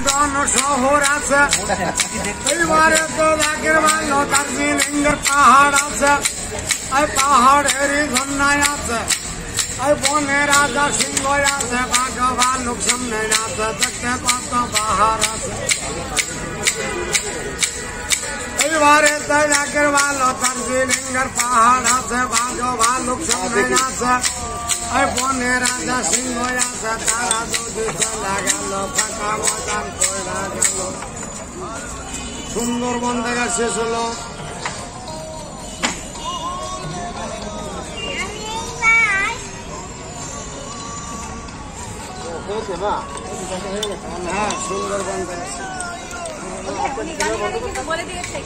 Horace परिवारे तो जाकिर वालो तरसी लिंगर पहाड़ास अरे पहाड़ हेरी घन्नायास अरे बोने राजा सिंगोयास बागवा लोग समने नास जगते पातो बाहरास परिवारे तो जाकिर वालो तरसी लिंगर पहाड़ास बागवा लोग समने नास আর বনে রাজা সিংহ আসা তারা যদি চলা গেল ফাঁকা মতান করা গেল। সুন্দরবন দেখা শেষ হলো। হ্যাঁ সুন্দরবন দেখা বলে দিয়েছে